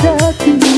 kuat kedudu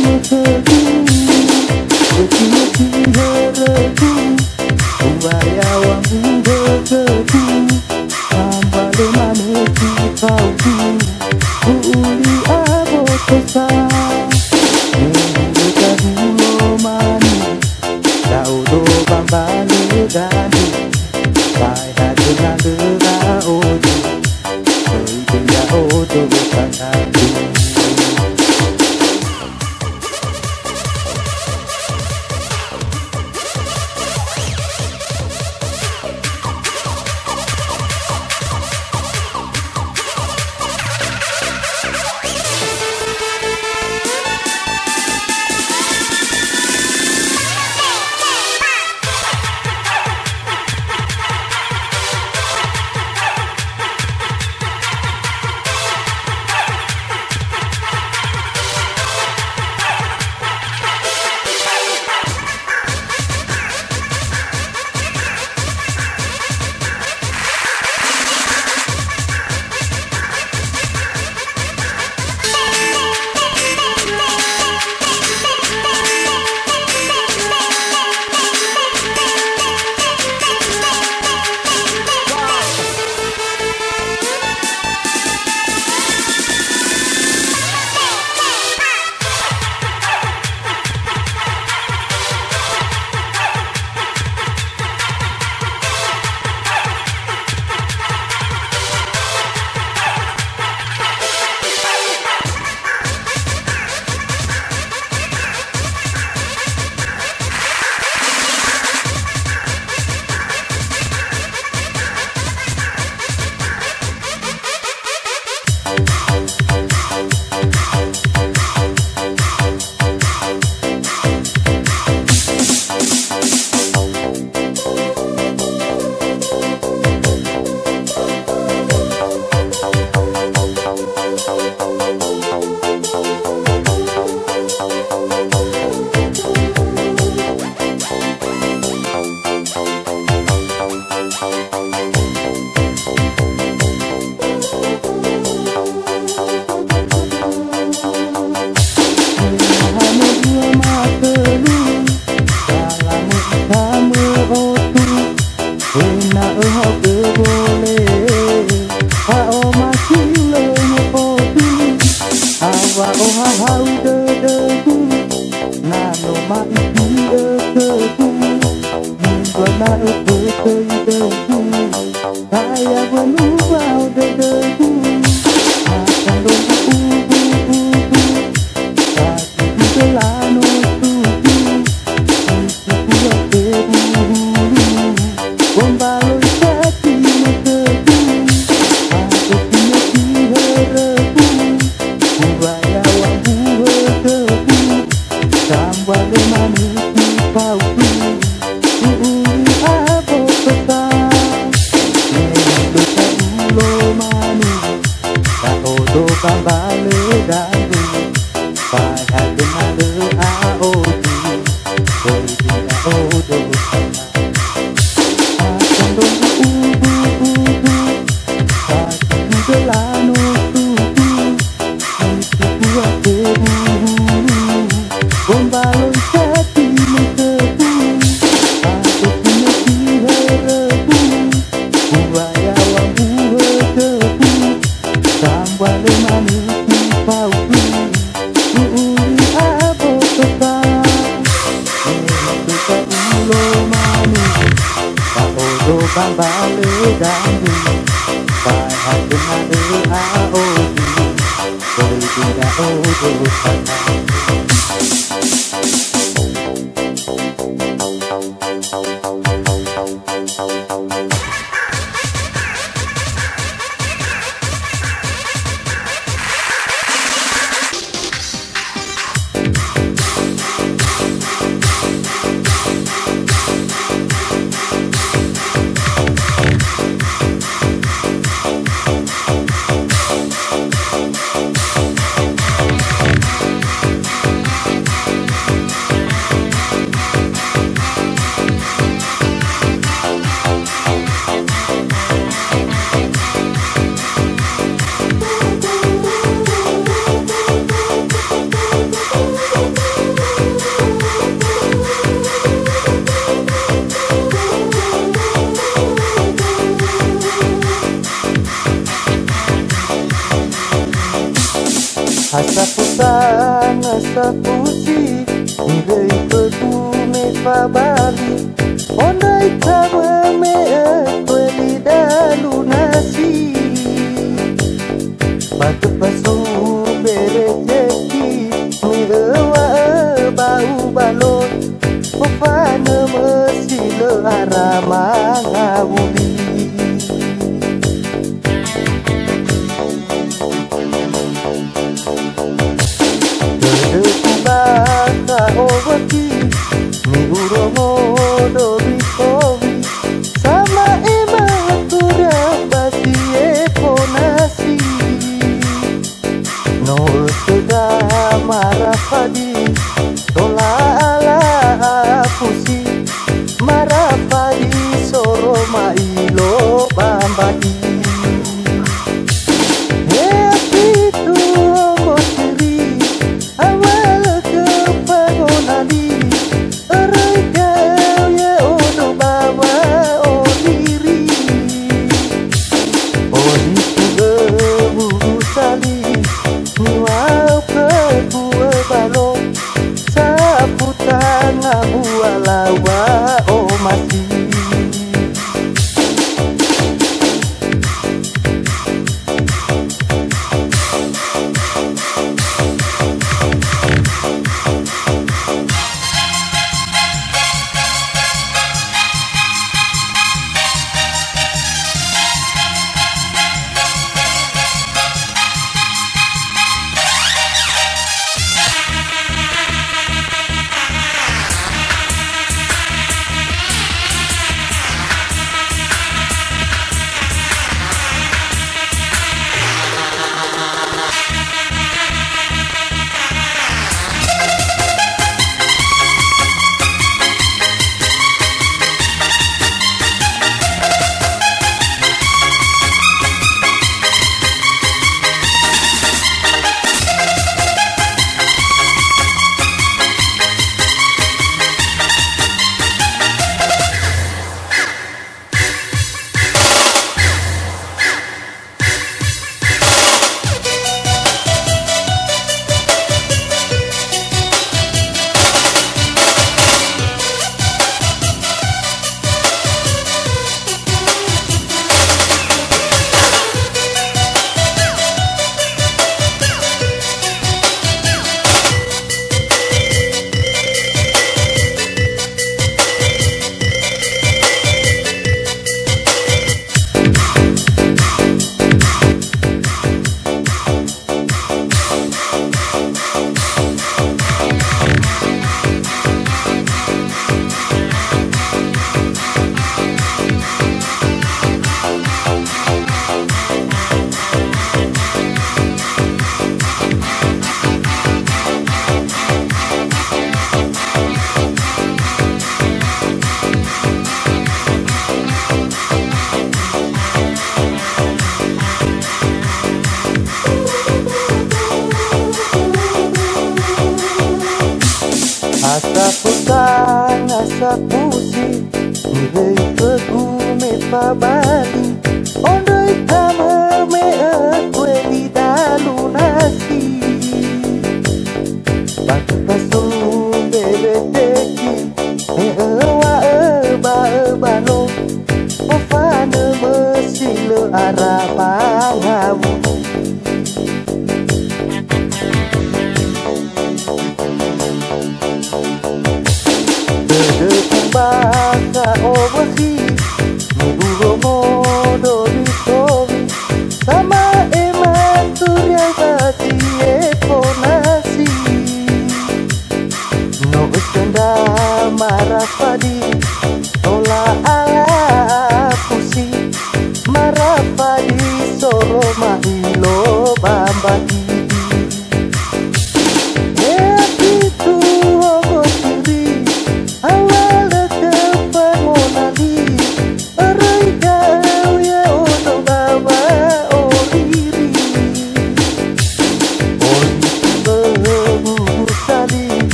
odo kambale nunca foi.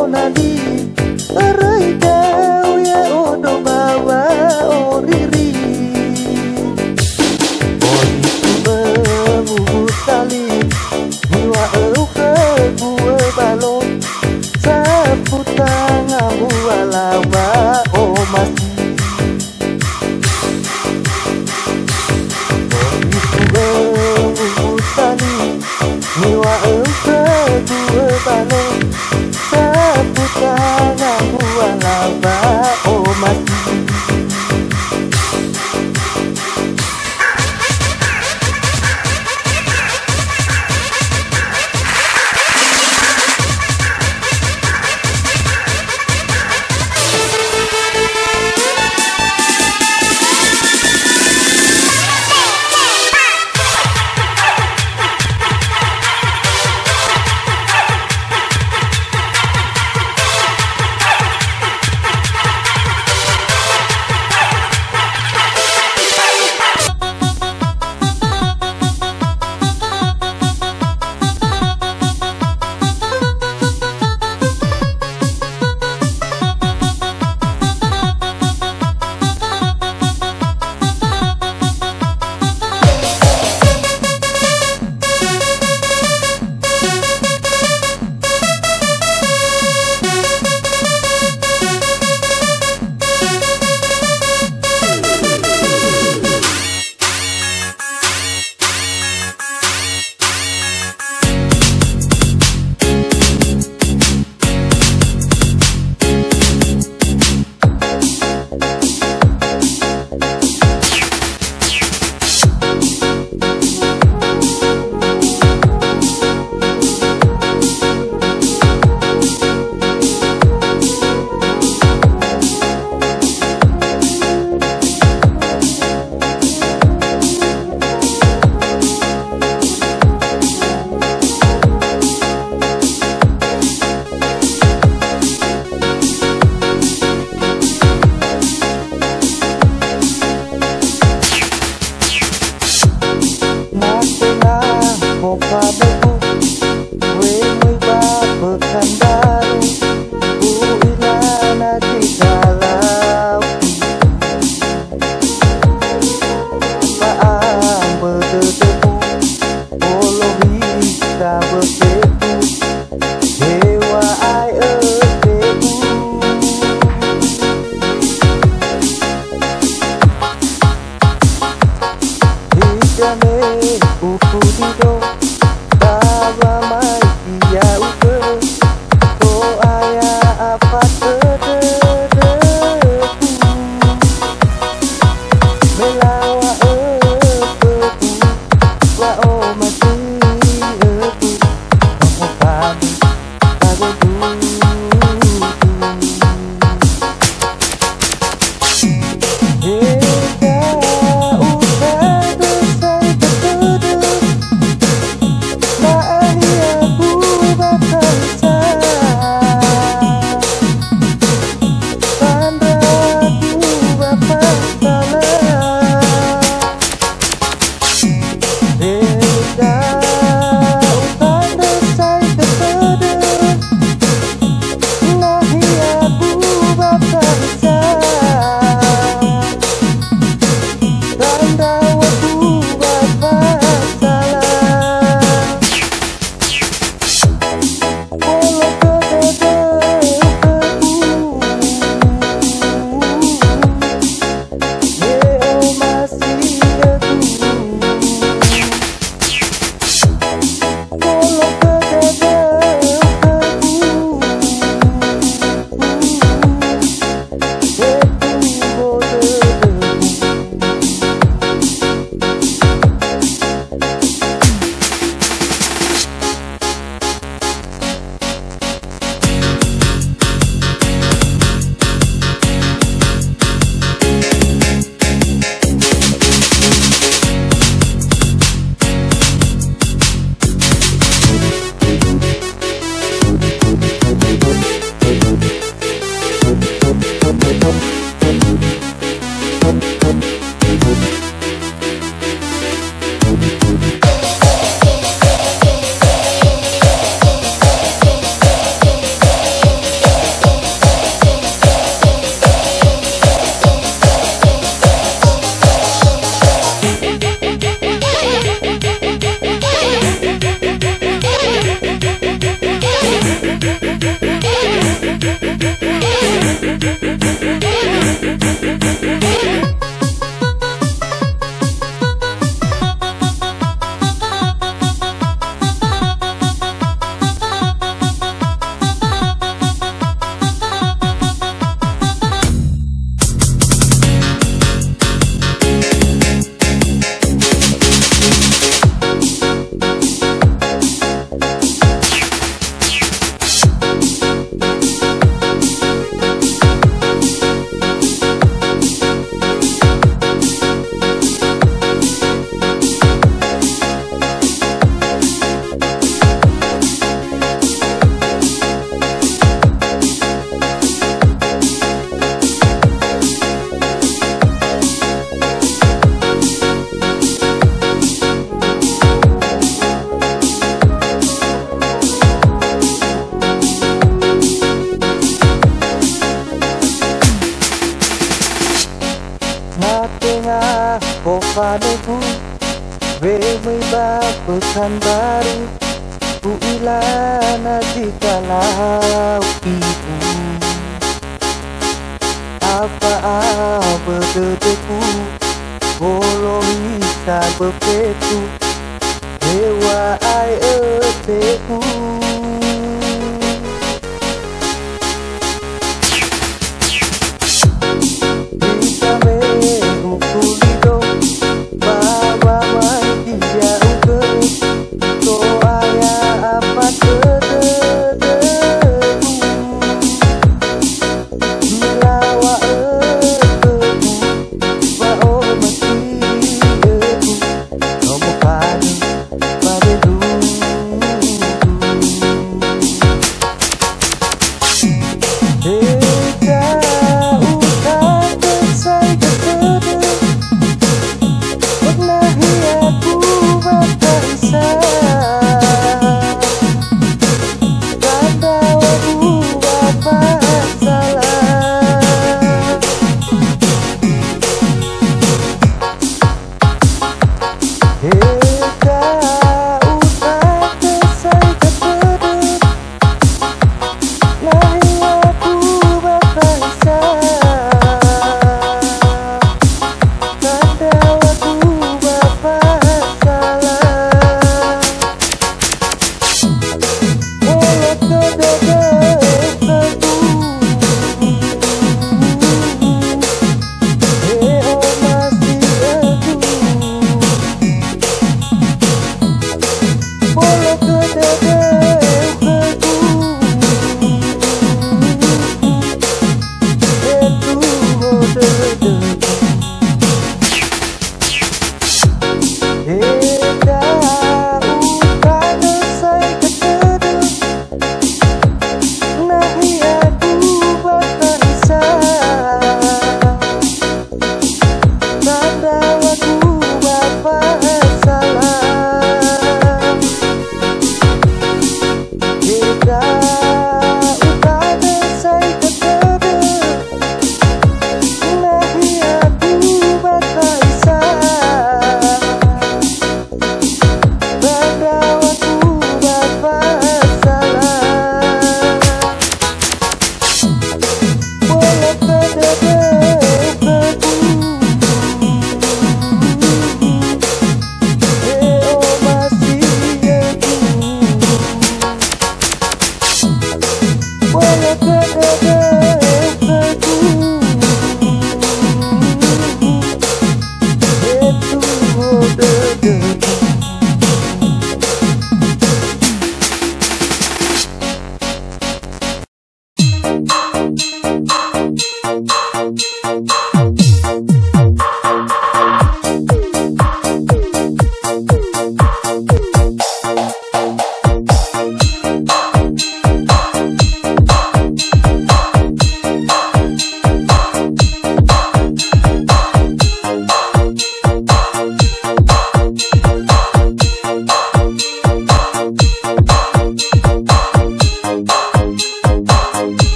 Mona Lisa.